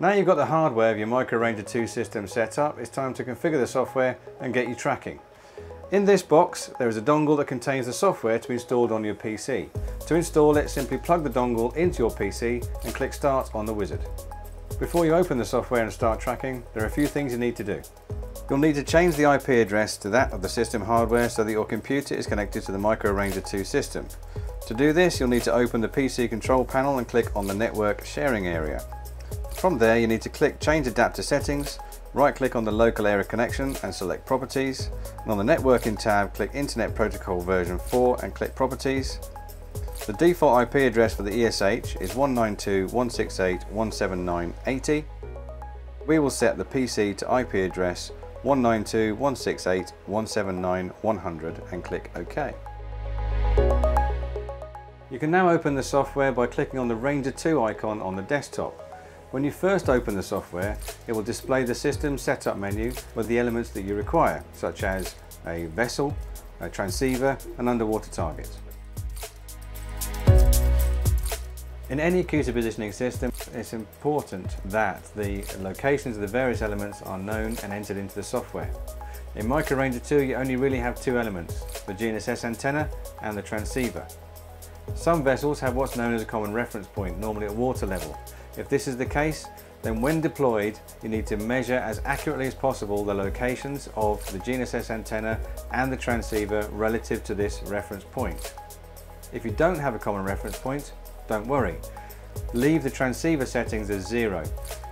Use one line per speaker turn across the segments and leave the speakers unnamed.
Now you've got the hardware of your MicroRanger 2 system set up, it's time to configure the software and get you tracking. In this box, there is a dongle that contains the software to be installed on your PC. To install it, simply plug the dongle into your PC and click Start on the wizard. Before you open the software and start tracking, there are a few things you need to do. You'll need to change the IP address to that of the system hardware so that your computer is connected to the MicroRanger 2 system. To do this, you'll need to open the PC control panel and click on the network sharing area. From there, you need to click Change Adapter Settings, right click on the local area connection and select Properties, and on the Networking tab, click Internet Protocol version 4 and click Properties. The default IP address for the ESH is 192.168.179.80. We will set the PC to IP address 192.168.179.100 and click OK. You can now open the software by clicking on the Ranger 2 icon on the desktop. When you first open the software, it will display the system setup menu with the elements that you require, such as a vessel, a transceiver and underwater target. In any acoustics positioning system, it's important that the locations of the various elements are known and entered into the software. In MicroRanger 2, you only really have two elements, the GNSS antenna and the transceiver. Some vessels have what's known as a common reference point, normally at water level. If this is the case, then when deployed, you need to measure as accurately as possible the locations of the GNSS antenna and the transceiver relative to this reference point. If you don't have a common reference point, don't worry. Leave the transceiver settings as zero,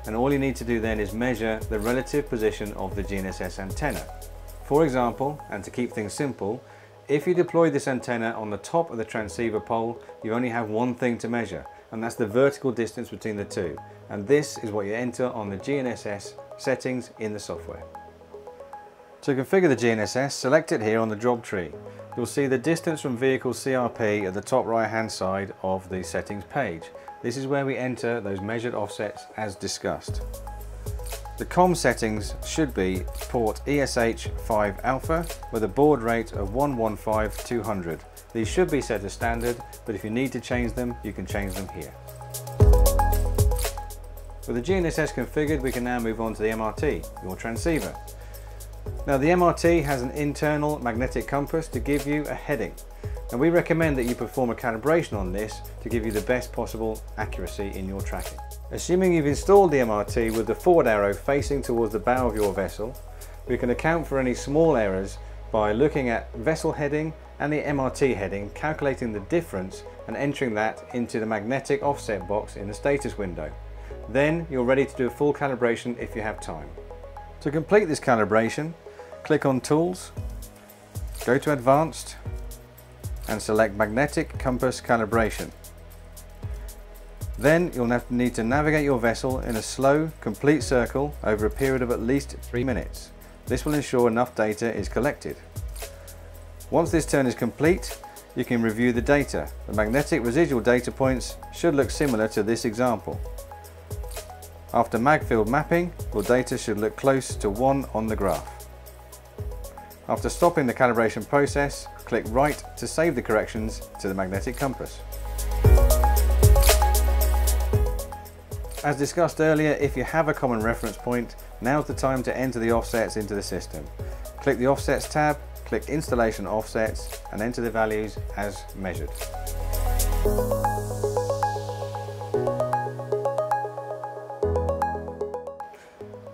and all you need to do then is measure the relative position of the GNSS antenna. For example, and to keep things simple, if you deploy this antenna on the top of the transceiver pole, you only have one thing to measure, and that's the vertical distance between the two. And this is what you enter on the GNSS settings in the software. To configure the GNSS, select it here on the job tree. You'll see the distance from vehicle CRP at the top right hand side of the settings page. This is where we enter those measured offsets as discussed. The COM settings should be port ESH5 alpha with a baud rate of 115200. These should be set as standard, but if you need to change them, you can change them here. With the GNSS configured, we can now move on to the MRT, your transceiver. Now the MRT has an internal magnetic compass to give you a heading. And we recommend that you perform a calibration on this to give you the best possible accuracy in your tracking. Assuming you've installed the MRT with the forward arrow facing towards the bow of your vessel, we can account for any small errors by looking at vessel heading and the MRT heading, calculating the difference and entering that into the magnetic offset box in the status window. Then you're ready to do a full calibration if you have time. To complete this calibration, click on Tools, go to Advanced and select Magnetic Compass Calibration. Then you'll need to navigate your vessel in a slow, complete circle over a period of at least 3 minutes. This will ensure enough data is collected. Once this turn is complete, you can review the data. The magnetic residual data points should look similar to this example. After mag field mapping, your data should look close to 1 on the graph. After stopping the calibration process, click Write to save the corrections to the magnetic compass. As discussed earlier, if you have a common reference point, now's the time to enter the offsets into the system. Click the Offsets tab, click Installation Offsets and enter the values as measured.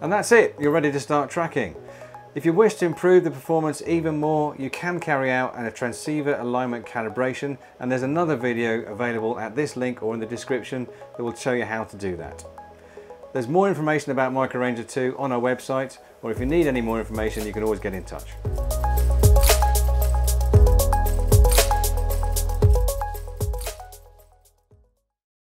And that's it, you're ready to start tracking. If you wish to improve the performance even more, you can carry out a transceiver alignment calibration and there's another video available at this link or in the description that will show you how to do that. There's more information about MicroRanger 2 on our website or if you need any more information you can always get in touch.